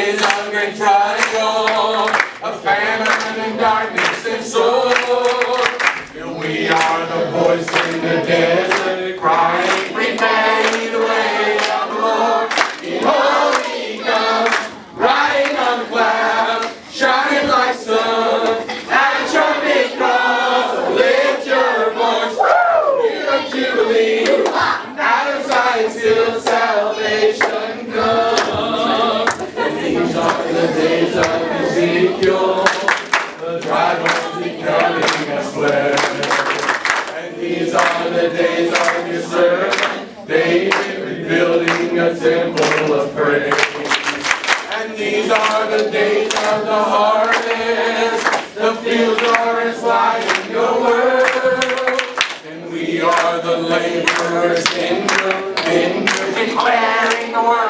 days of great trial, of famine and darkness and sorrow. We are the voice in the desert Ezekiel, the dry bones becoming a flesh. And these are the days of your servant David, rebuilding a temple of praise. And these are the days of the harvest. The fields are in your word. And we are the laborers in the vineyard, declaring the word